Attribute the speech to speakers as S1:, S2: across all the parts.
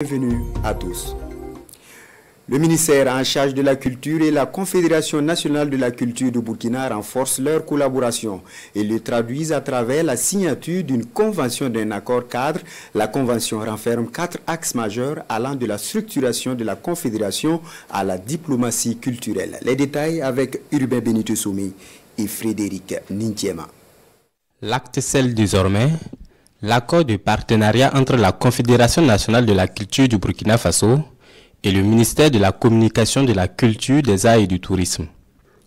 S1: Bienvenue à tous. Le ministère en charge de la culture et la Confédération nationale de la culture de Burkina renforcent leur collaboration et le traduisent à travers la signature d'une convention d'un accord cadre. La convention renferme quatre axes majeurs allant de la structuration de la Confédération à la diplomatie culturelle. Les détails avec Urbain Benito Soumi et Frédéric Nintiema.
S2: L'acte scelle désormais l'accord de partenariat entre la Confédération nationale de la culture du Burkina Faso et le ministère de la Communication, de la Culture, des Arts et du Tourisme.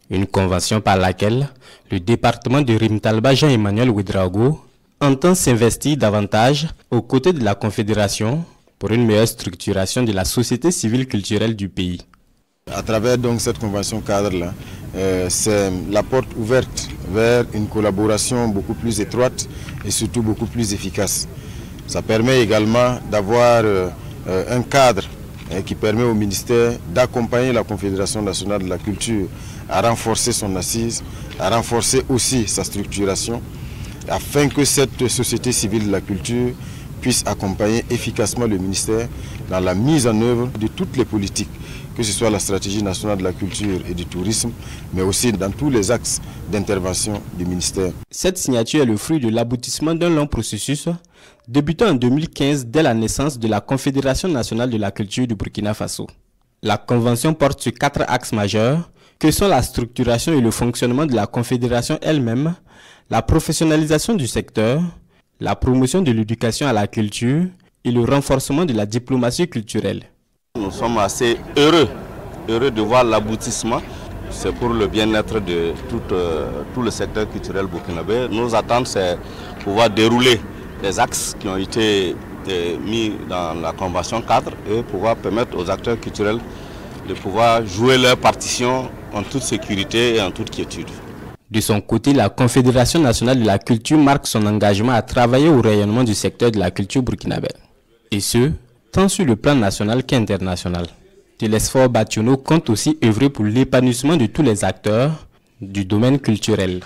S2: Une convention par laquelle le département de Rimtalba Jean-Emmanuel Ouedraogo entend s'investir davantage aux côtés de la Confédération pour une meilleure structuration de la société civile culturelle du pays.
S3: À travers donc cette convention cadre-là, euh, c'est la porte ouverte vers une collaboration beaucoup plus étroite et surtout beaucoup plus efficace. Ça permet également d'avoir euh, un cadre qui permet au ministère d'accompagner la Confédération nationale de la culture à renforcer son assise, à renforcer aussi sa structuration, afin que cette société civile de la culture puisse accompagner efficacement le ministère dans la mise en œuvre de toutes les politiques, que ce soit la stratégie nationale de la culture et du tourisme, mais aussi dans tous les axes d'intervention du ministère.
S2: Cette signature est le fruit de l'aboutissement d'un long processus débutant en 2015 dès la naissance de la Confédération nationale de la culture du Burkina Faso. La convention porte sur quatre axes majeurs que sont la structuration et le fonctionnement de la Confédération elle-même, la professionnalisation du secteur, la promotion de l'éducation à la culture et le renforcement de la diplomatie culturelle.
S4: Nous sommes assez heureux, heureux de voir l'aboutissement. C'est pour le bien-être de tout, euh, le secteur culturel burkinabé. Nos attentes, c'est pouvoir dérouler les axes qui ont été euh, mis dans la convention cadre et pouvoir permettre aux acteurs culturels de pouvoir jouer leur partition en toute sécurité et en toute quiétude.
S2: De son côté, la Confédération nationale de la culture marque son engagement à travailler au rayonnement du secteur de la culture burkinabé. Et ce, tant sur le plan national qu'international. Télésphore Bationo compte aussi œuvrer pour l'épanouissement de tous les acteurs du domaine culturel.